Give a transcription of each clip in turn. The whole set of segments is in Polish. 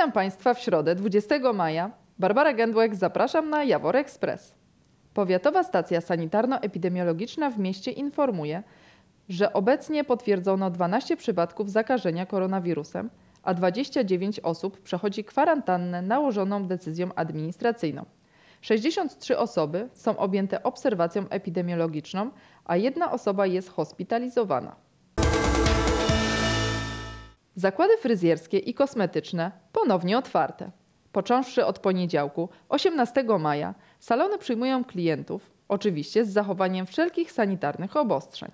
Witam Państwa w środę 20 maja. Barbara Gędłek, zapraszam na Jawor Express. Powiatowa stacja sanitarno-epidemiologiczna w mieście informuje, że obecnie potwierdzono 12 przypadków zakażenia koronawirusem, a 29 osób przechodzi kwarantannę nałożoną decyzją administracyjną. 63 osoby są objęte obserwacją epidemiologiczną, a jedna osoba jest hospitalizowana. Zakłady fryzjerskie i kosmetyczne ponownie otwarte. Począwszy od poniedziałku, 18 maja, salony przyjmują klientów, oczywiście z zachowaniem wszelkich sanitarnych obostrzeń.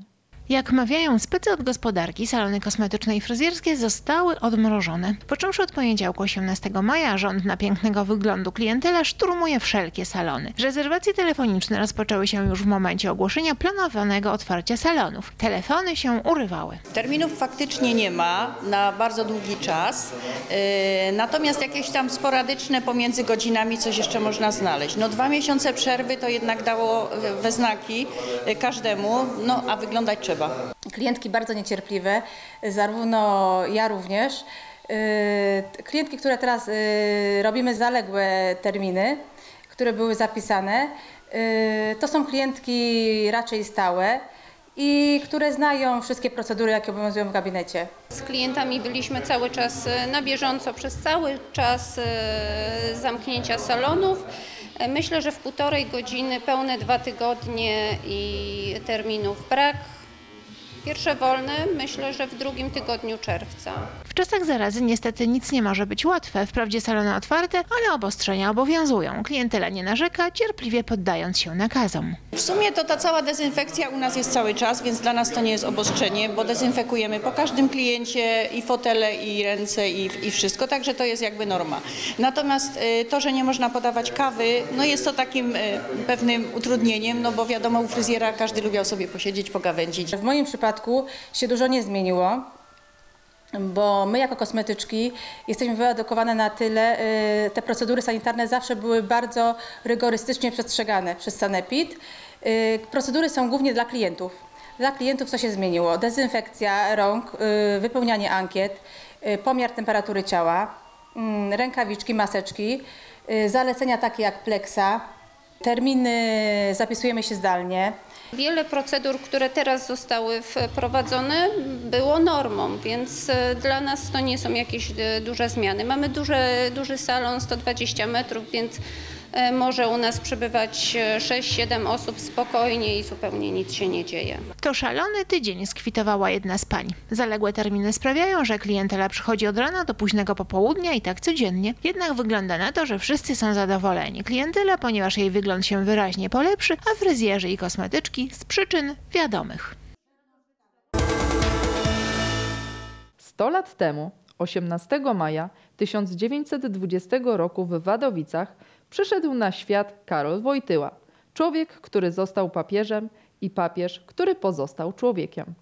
Jak mawiają specy od gospodarki, salony kosmetyczne i fryzjerskie zostały odmrożone. Począwszy od poniedziałku 18 maja, rząd na pięknego wyglądu klientela szturmuje wszelkie salony. Rezerwacje telefoniczne rozpoczęły się już w momencie ogłoszenia planowanego otwarcia salonów. Telefony się urywały. Terminów faktycznie nie ma na bardzo długi czas, yy, natomiast jakieś tam sporadyczne pomiędzy godzinami coś jeszcze można znaleźć. No dwa miesiące przerwy to jednak dało e, we znaki e, każdemu, no a wyglądać trzeba. Klientki bardzo niecierpliwe, zarówno ja również. Yy, Klientki, które teraz yy, robimy zaległe terminy, które były zapisane, yy, to są klientki raczej stałe i które znają wszystkie procedury, jakie obowiązują w gabinecie. Z klientami byliśmy cały czas na bieżąco przez cały czas zamknięcia salonów. Myślę, że w półtorej godziny, pełne dwa tygodnie i terminów brak. Pierwsze wolne, myślę, że w drugim tygodniu czerwca. W czasach zarazy niestety nic nie może być łatwe. Wprawdzie salony otwarte, ale obostrzenia obowiązują. Klientela nie narzeka, cierpliwie poddając się nakazom. W sumie to ta cała dezynfekcja u nas jest cały czas, więc dla nas to nie jest obostrzenie, bo dezynfekujemy po każdym kliencie i fotele, i ręce, i, i wszystko, także to jest jakby norma. Natomiast y, to, że nie można podawać kawy, no jest to takim y, pewnym utrudnieniem, no bo wiadomo, u fryzjera każdy lubiał sobie posiedzieć, pogawędzić. W moim przypadku się dużo nie zmieniło, bo my jako kosmetyczki jesteśmy wyedukowane na tyle, y, te procedury sanitarne zawsze były bardzo rygorystycznie przestrzegane przez Sanepid. Y, Procedury są głównie dla klientów. Dla klientów co się zmieniło? Dezynfekcja rąk, y, wypełnianie ankiet, y, pomiar temperatury ciała, mm, rękawiczki, maseczki, zalecenia takie jak pleksa, terminy zapisujemy się zdalnie. Wiele procedur, które teraz zostały wprowadzone, było normą, więc dla nas to nie są jakieś duże zmiany. Mamy duże, duży salon, 120 metrów, więc może u nas przebywać e, 6-7 osób spokojnie i zupełnie nic się nie dzieje. To szalony tydzień, skwitowała jedna z pań. Zaległe terminy sprawiają, że klientela przychodzi od rana do późnego popołudnia i tak codziennie. Jednak wygląda na to, że wszyscy są zadowoleni. Klientela, ponieważ jej wygląd się wyraźnie polepszy, a fryzjerzy i kosmetyczki z przyczyn wiadomych. 100 lat temu, 18 maja 1920 roku w Wadowicach, przyszedł na świat Karol Wojtyła, człowiek, który został papieżem i papież, który pozostał człowiekiem.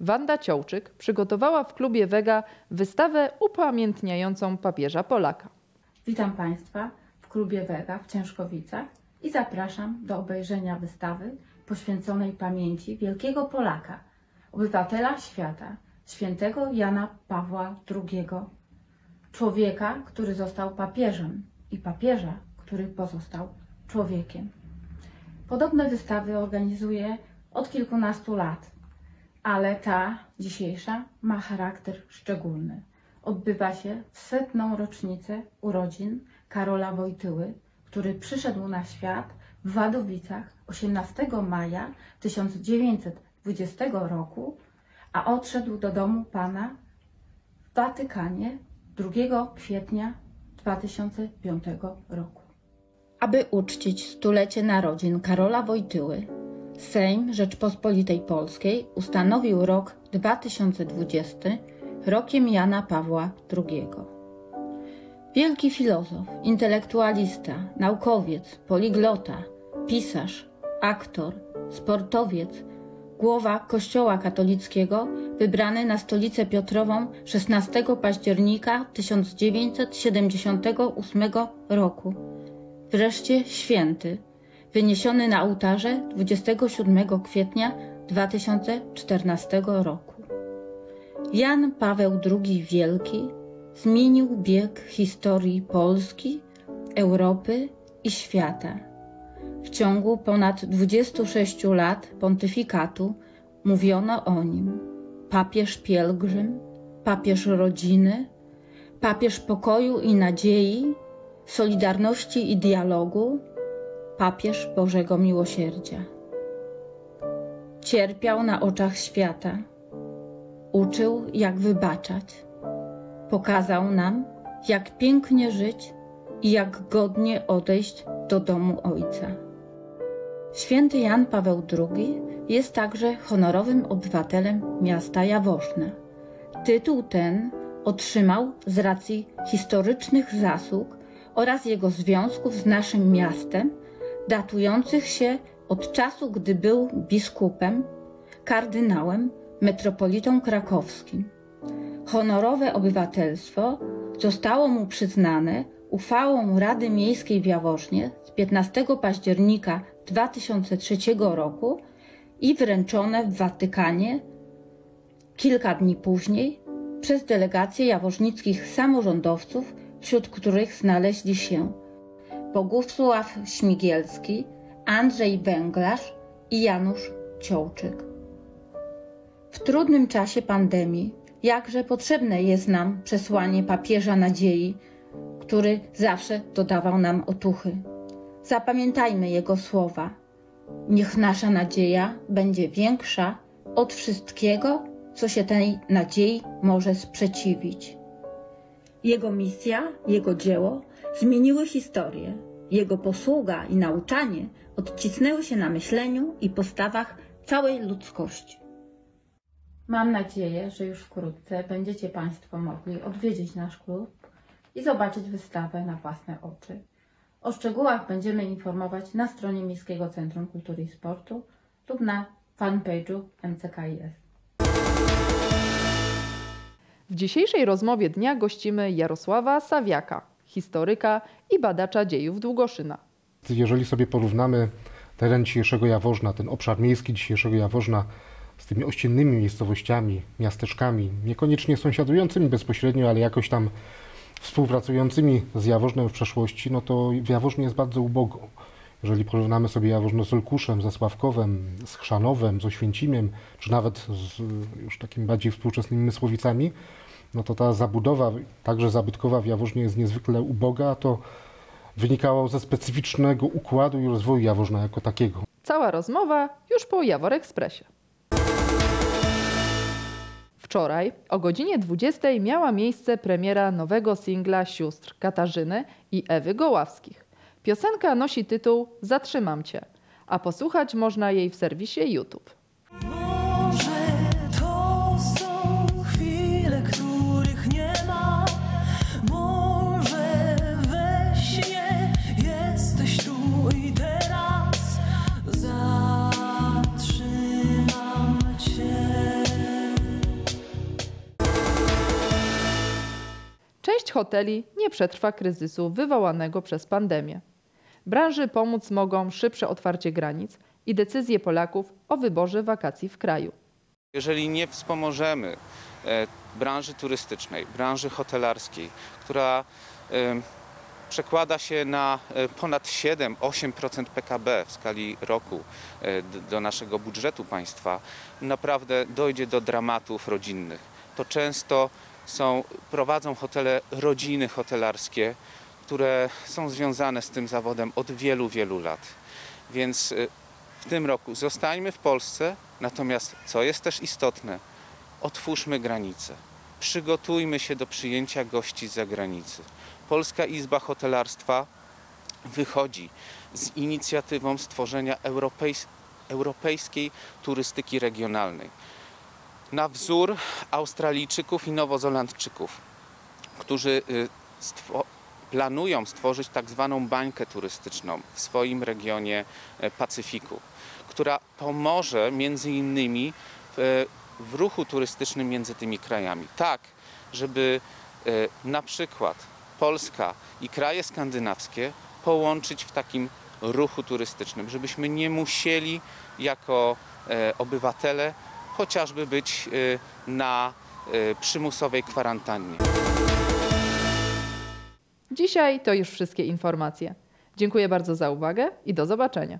Wanda Ciołczyk przygotowała w klubie Wega wystawę upamiętniającą papieża Polaka. Witam Państwa w klubie Wega w Ciężkowicach i zapraszam do obejrzenia wystawy poświęconej pamięci wielkiego Polaka, obywatela świata, świętego Jana Pawła II, człowieka, który został papieżem i papieża, który pozostał człowiekiem. Podobne wystawy organizuję od kilkunastu lat, ale ta dzisiejsza ma charakter szczególny. Odbywa się w setną rocznicę urodzin Karola Wojtyły, który przyszedł na świat w Wadowicach 18 maja 1920 roku, a odszedł do domu Pana w Watykanie 2 kwietnia 2005 roku. Aby uczcić stulecie narodzin Karola Wojtyły, Sejm Rzeczpospolitej Polskiej ustanowił rok 2020 rokiem Jana Pawła II. Wielki filozof, intelektualista, naukowiec, poliglota, pisarz, aktor, sportowiec, głowa Kościoła katolickiego, wybrany na stolicę Piotrową 16 października 1978 roku. Wreszcie święty, wyniesiony na ołtarze 27 kwietnia 2014 roku. Jan Paweł II Wielki zmienił bieg historii Polski, Europy i świata. W ciągu ponad 26 lat pontyfikatu mówiono o nim papież pielgrzym, papież rodziny, papież pokoju i nadziei, solidarności i dialogu, papież Bożego Miłosierdzia. Cierpiał na oczach świata, uczył jak wybaczać, pokazał nam, jak pięknie żyć i jak godnie odejść do domu Ojca. Święty Jan Paweł II jest także honorowym obywatelem miasta Jaworzna. Tytuł ten otrzymał z racji historycznych zasług oraz jego związków z naszym miastem, datujących się od czasu, gdy był biskupem, kardynałem, metropolitą krakowskim. Honorowe obywatelstwo zostało mu przyznane uchwałą Rady Miejskiej w Jaworznie z 15 października 2003 roku i wręczone w Watykanie kilka dni później przez delegację jaworznickich samorządowców, wśród których znaleźli się Bogusław Śmigielski, Andrzej Węglarz i Janusz Ciołczyk. W trudnym czasie pandemii jakże potrzebne jest nam przesłanie papieża nadziei, który zawsze dodawał nam otuchy. Zapamiętajmy jego słowa. Niech nasza nadzieja będzie większa od wszystkiego, co się tej nadziei może sprzeciwić. Jego misja, jego dzieło zmieniły historię. Jego posługa i nauczanie odcisnęły się na myśleniu i postawach całej ludzkości. Mam nadzieję, że już wkrótce będziecie Państwo mogli odwiedzić nasz klub i zobaczyć wystawę na własne oczy. O szczegółach będziemy informować na stronie Miejskiego Centrum Kultury i Sportu lub na fanpage'u MCKiS. W dzisiejszej rozmowie dnia gościmy Jarosława Sawiaka, historyka i badacza dziejów Długoszyna. Jeżeli sobie porównamy teren dzisiejszego Jaworzna, ten obszar miejski dzisiejszego Jaworzna z tymi ościennymi miejscowościami, miasteczkami, niekoniecznie sąsiadującymi bezpośrednio, ale jakoś tam współpracującymi z Jaworznem w przeszłości, no to w Jaworznie jest bardzo ubogo. Jeżeli porównamy sobie Jaworzno z Olkuszem, ze Sławkowem, z Chrzanowem, z Oświęcimiem, czy nawet z już takimi bardziej współczesnymi Mysłowicami, no to ta zabudowa, także zabytkowa w Jaworznie jest niezwykle uboga, a to wynikało ze specyficznego układu i rozwoju Jaworzna jako takiego. Cała rozmowa już po Jawor Ekspresie. Wczoraj o godzinie 20 miała miejsce premiera nowego singla sióstr Katarzyny i Ewy Goławskich. Piosenka nosi tytuł Zatrzymam cię, a posłuchać można jej w serwisie YouTube. Może to są chwile, których nie ma. Może we śnie jesteś tu i teraz. Zatrzymam cię. Część hoteli nie przetrwa kryzysu wywołanego przez pandemię. Branży pomóc mogą szybsze otwarcie granic i decyzje Polaków o wyborze wakacji w kraju. Jeżeli nie wspomożemy e, branży turystycznej, branży hotelarskiej, która e, przekłada się na e, ponad 7-8% PKB w skali roku do naszego budżetu państwa, naprawdę dojdzie do dramatów rodzinnych. To często są, prowadzą hotele rodziny hotelarskie, które są związane z tym zawodem od wielu, wielu lat. Więc e, w tym roku zostańmy w Polsce, natomiast co jest też istotne, otwórzmy granice. Przygotujmy się do przyjęcia gości z zagranicy. Polska Izba Hotelarstwa wychodzi z inicjatywą stworzenia europejs- europejskiej turystyki regionalnej. Na wzór Australijczyków i Nowozelandczyków, którzy y, planują stworzyć tak zwaną bańkę turystyczną w swoim regionie e, Pacyfiku, która pomoże między innymi w, w ruchu turystycznym między tymi krajami. Tak, żeby e, na przykład Polska i kraje skandynawskie połączyć w takim ruchu turystycznym, żebyśmy nie musieli jako e, obywatele chociażby być e, na e, przymusowej kwarantannie. Dzisiaj to już wszystkie informacje. Dziękuję bardzo za uwagę i do zobaczenia.